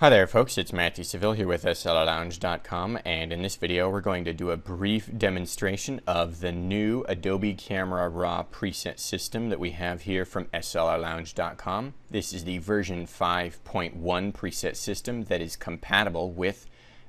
Hi there folks, it's Matthew Saville here with SLRLounge.com and in this video we're going to do a brief demonstration of the new Adobe Camera Raw preset system that we have here from SLRLounge.com. This is the version 5.1 preset system that is compatible with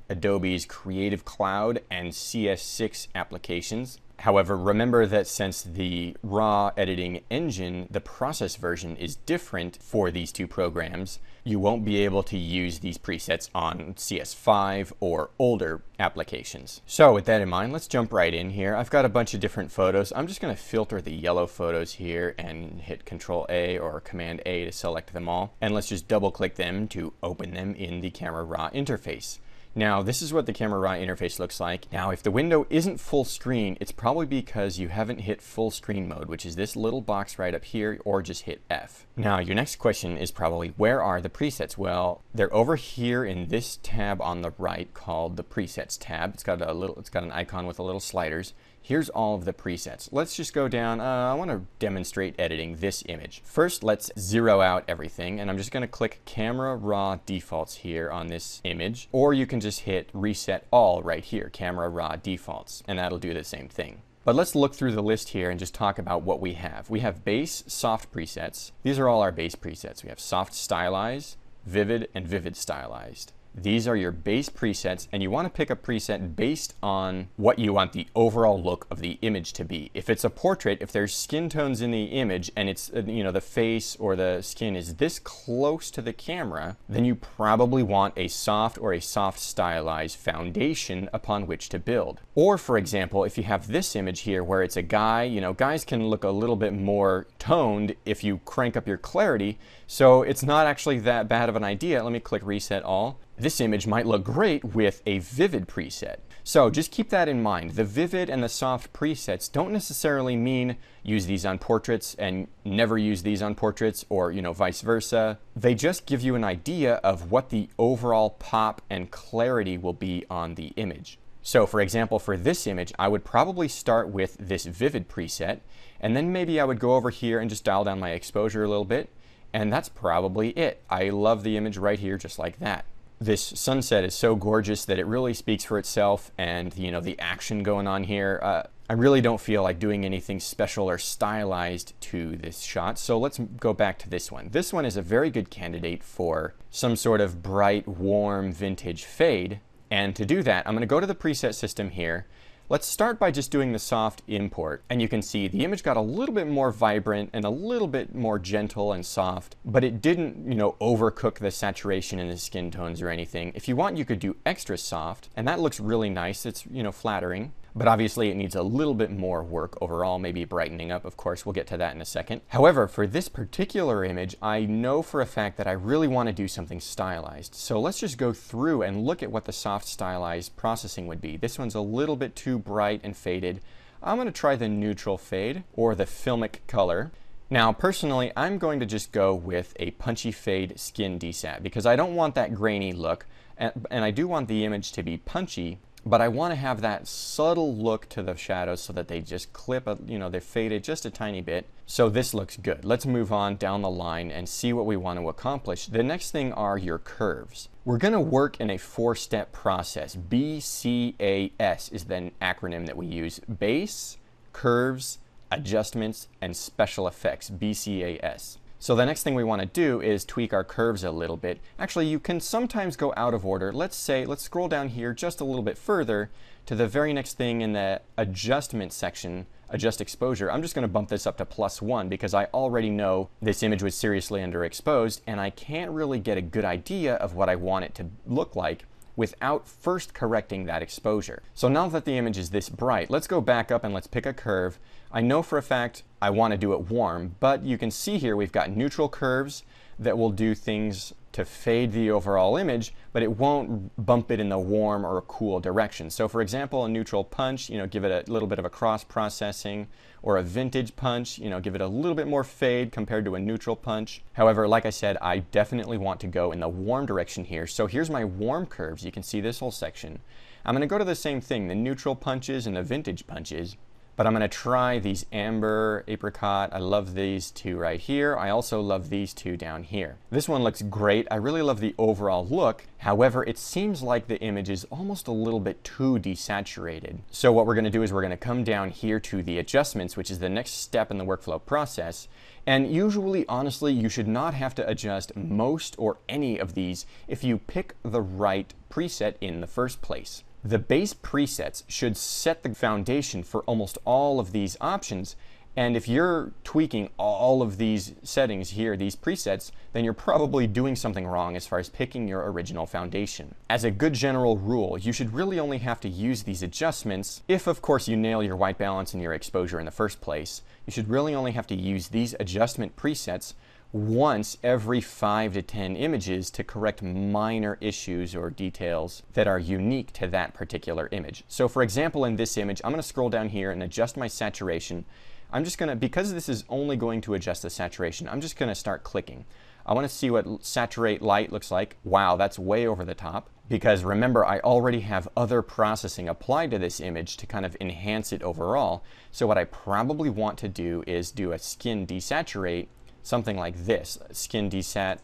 Adobe's Creative Cloud and CS6 applications However, remember that since the raw editing engine, the process version is different for these two programs, you won't be able to use these presets on CS5 or older applications. So with that in mind, let's jump right in here. I've got a bunch of different photos. I'm just going to filter the yellow photos here and hit Control A or Command A to select them all. And let's just double click them to open them in the Camera Raw interface. Now, this is what the Camera Raw interface looks like. Now, if the window isn't full screen, it's probably because you haven't hit full screen mode, which is this little box right up here, or just hit F. Now, your next question is probably, where are the presets? Well, they're over here in this tab on the right called the Presets tab. It's got a little, it's got an icon with a little sliders. Here's all of the presets. Let's just go down. Uh, I want to demonstrate editing this image. First, let's zero out everything. And I'm just going to click Camera Raw Defaults here on this image. Or you can just hit Reset All right here, Camera Raw Defaults. And that'll do the same thing. But let's look through the list here and just talk about what we have. We have base soft presets. These are all our base presets. We have soft stylize, vivid, and vivid stylized. These are your base presets and you want to pick a preset based on what you want the overall look of the image to be. If it's a portrait, if there's skin tones in the image and it's, uh, you know, the face or the skin is this close to the camera, then you probably want a soft or a soft stylized foundation upon which to build. Or for example, if you have this image here where it's a guy, you know, guys can look a little bit more toned if you crank up your clarity. So it's not actually that bad of an idea. Let me click reset all this image might look great with a vivid preset. So just keep that in mind. The vivid and the soft presets don't necessarily mean use these on portraits and never use these on portraits or, you know, vice versa. They just give you an idea of what the overall pop and clarity will be on the image. So for example, for this image, I would probably start with this vivid preset, and then maybe I would go over here and just dial down my exposure a little bit, and that's probably it. I love the image right here just like that. This sunset is so gorgeous that it really speaks for itself and you know the action going on here. Uh, I really don't feel like doing anything special or stylized to this shot so let's go back to this one. This one is a very good candidate for some sort of bright warm vintage fade and to do that I'm going to go to the preset system here Let's start by just doing the soft import. And you can see the image got a little bit more vibrant and a little bit more gentle and soft, but it didn't, you know, overcook the saturation in the skin tones or anything. If you want, you could do extra soft, and that looks really nice. It's, you know, flattering. But obviously it needs a little bit more work overall, maybe brightening up. Of course, we'll get to that in a second. However, for this particular image, I know for a fact that I really want to do something stylized. So let's just go through and look at what the soft stylized processing would be. This one's a little bit too bright and faded. I'm going to try the neutral fade or the filmic color. Now, personally, I'm going to just go with a punchy fade skin desat because I don't want that grainy look and, I do want the image to be punchy, but I want to have that subtle look to the shadows so that they just clip, a, you know, they're faded just a tiny bit. So this looks good. Let's move on down the line and see what we want to accomplish. The next thing are your curves. We're going to work in a four-step process. BCAS is the acronym that we use. Base, curves, adjustments, and special effects, BCAS. So the next thing we want to do is tweak our curves a little bit. Actually, you can sometimes go out of order. Let's say, let's scroll down here just a little bit further to the very next thing in the adjustment section, adjust exposure. I'm just going to bump this up to plus one because I already know this image was seriously underexposed and I can't really get a good idea of what I want it to look like without first correcting that exposure. So now that the image is this bright, let's go back up and let's pick a curve. I know for a fact I want to do it warm, but you can see here we've got neutral curves that will do things to fade the overall image, but it won't bump it in the warm or cool direction. So for example, a neutral punch, you know, give it a little bit of a cross processing, or a vintage punch, you know, give it a little bit more fade compared to a neutral punch. However, like I said, I definitely want to go in the warm direction here. So here's my warm curves. You can see this whole section. I'm going to go to the same thing, the neutral punches and the vintage punches, But I'm going to try these amber, apricot. I love these two right here. I also love these two down here. This one looks great. I really love the overall look. However, it seems like the image is almost a little bit too desaturated. So what we're going to do is we're going to come down here to the adjustments, which is the next step in the workflow process. And usually, honestly, you should not have to adjust most or any of these if you pick the right preset in the first place. The base presets should set the foundation for almost all of these options. And if you're tweaking all of these settings here, these presets, then you're probably doing something wrong as far as picking your original foundation. As a good general rule, you should really only have to use these adjustments if, of course, you nail your white balance and your exposure in the first place. You should really only have to use these adjustment presets once every 5 to 10 images to correct minor issues or details that are unique to that particular image. So for example, in this image, I'm going to scroll down here and adjust my saturation. I'm just going to, because this is only going to adjust the saturation, I'm just going to start clicking. I want to see what saturate light looks like. Wow, that's way over the top. Because remember, I already have other processing applied to this image to kind of enhance it overall. So what I probably want to do is do a skin desaturate something like this, skin desat.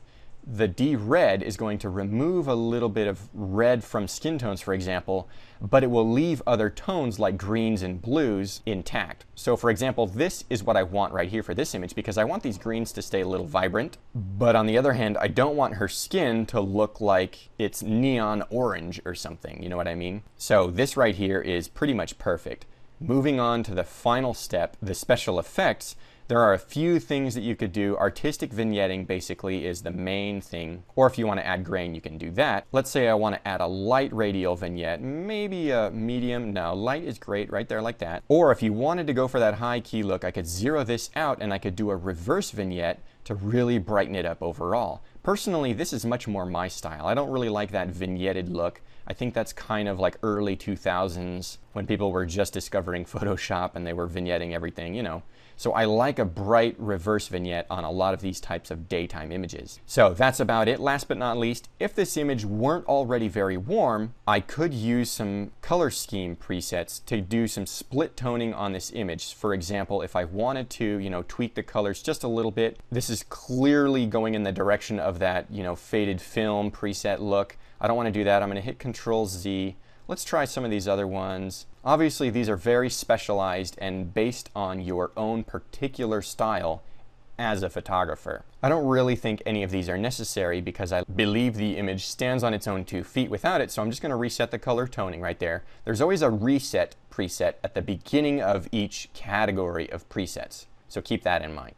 The D-red is going to remove a little bit of red from skin tones, for example, but it will leave other tones like greens and blues intact. So for example, this is what I want right here for this image because I want these greens to stay a little vibrant. But on the other hand, I don't want her skin to look like it's neon orange or something, you know what I mean? So this right here is pretty much perfect. Moving on to the final step, the special effects, there are a few things that you could do. Artistic vignetting basically is the main thing. Or if you want to add grain, you can do that. Let's say I want to add a light radial vignette, maybe a medium. No, light is great right there like that. Or if you wanted to go for that high key look, I could zero this out and I could do a reverse vignette to really brighten it up overall. Personally, this is much more my style. I don't really like that vignetted look. I think that's kind of like early 2000s when people were just discovering Photoshop and they were vignetting everything, you know. So I like a bright reverse vignette on a lot of these types of daytime images. So that's about it. Last but not least, if this image weren't already very warm, I could use some color scheme presets to do some split toning on this image. For example, if I wanted to, you know, tweak the colors just a little bit, this is clearly going in the direction of that, you know, faded film preset look. I don't want to do that. I'm going to hit Control Z Let's try some of these other ones. Obviously, these are very specialized and based on your own particular style as a photographer. I don't really think any of these are necessary because I believe the image stands on its own two feet without it, so I'm just going to reset the color toning right there. There's always a reset preset at the beginning of each category of presets, so keep that in mind.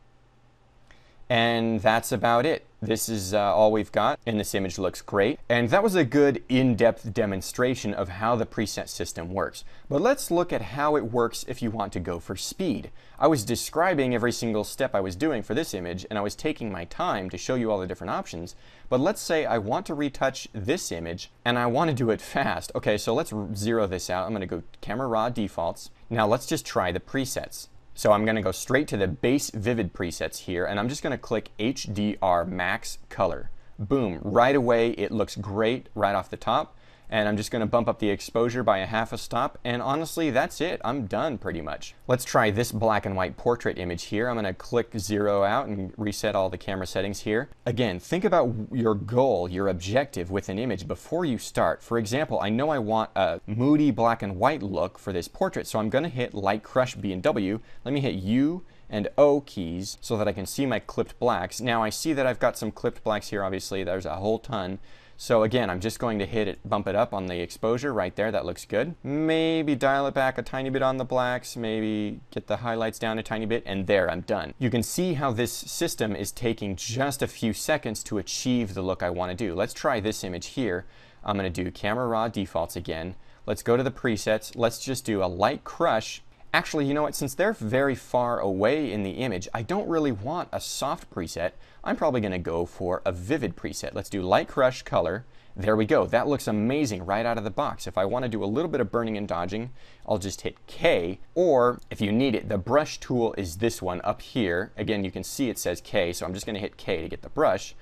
And that's about it. This is uh, all we've got, and this image looks great. And that was a good in-depth demonstration of how the preset system works. But let's look at how it works if you want to go for speed. I was describing every single step I was doing for this image, and I was taking my time to show you all the different options. But let's say I want to retouch this image, and I want to do it fast. Okay, so let's zero this out. I'm going to go Camera Raw Defaults. Now let's just try the presets. So I'm going to go straight to the base vivid presets here and I'm just going to click HDR max color. Boom, right away it looks great right off the top and I'm just going to bump up the exposure by a half a stop and honestly that's it. I'm done pretty much. Let's try this black and white portrait image here. I'm going to click zero out and reset all the camera settings here. Again think about your goal your objective with an image before you start. For example I know I want a moody black and white look for this portrait so I'm going to hit light crush B and W. Let me hit U and O keys so that I can see my clipped blacks. Now I see that I've got some clipped blacks here obviously, there's a whole ton. So again, I'm just going to hit it, bump it up on the exposure right there. That looks good. Maybe dial it back a tiny bit on the blacks, maybe get the highlights down a tiny bit, and there, I'm done. You can see how this system is taking just a few seconds to achieve the look I want to do. Let's try this image here. I'm going to do camera raw defaults again. Let's go to the presets. Let's just do a light crush Actually, you know what, since they're very far away in the image, I don't really want a soft preset. I'm probably going to go for a vivid preset. Let's do light crush color. There we go. That looks amazing right out of the box. If I want to do a little bit of burning and dodging, I'll just hit K. Or if you need it, the brush tool is this one up here. Again, you can see it says K, so I'm just going to hit K to get the brush.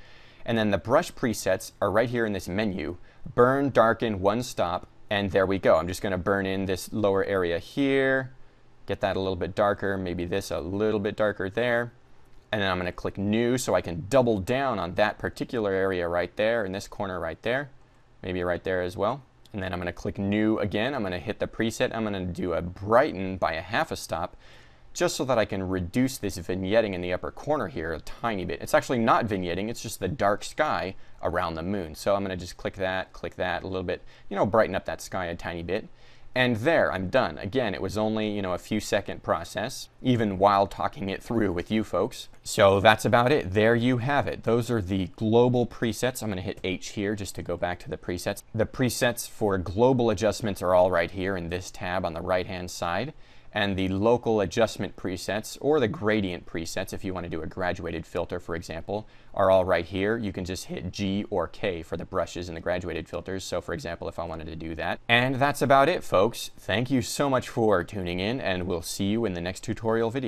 And then the brush presets are right here in this menu. Burn, darken, one stop, and there we go. I'm just going to burn in this lower area here get that a little bit darker, maybe this a little bit darker there. And then I'm going to click New so I can double down on that particular area right there, in this corner right there, maybe right there as well. And then I'm going to click New again. I'm going to hit the preset. I'm going to do a Brighten by a half a stop just so that I can reduce this vignetting in the upper corner here a tiny bit. It's actually not vignetting, it's just the dark sky around the moon. So I'm going to just click that, click that a little bit, you know, brighten up that sky a tiny bit. And there, I'm done. Again, it was only, you know, a few second process, even while talking it through with you folks. So that's about it. There you have it. Those are the global presets. I'm going to hit H here just to go back to the presets. The presets for global adjustments are all right here in this tab on the right-hand side and the local adjustment presets or the gradient presets if you want to do a graduated filter for example are all right here. You can just hit G or K for the brushes and the graduated filters. So for example if I wanted to do that. And that's about it folks. Thank you so much for tuning in and we'll see you in the next tutorial video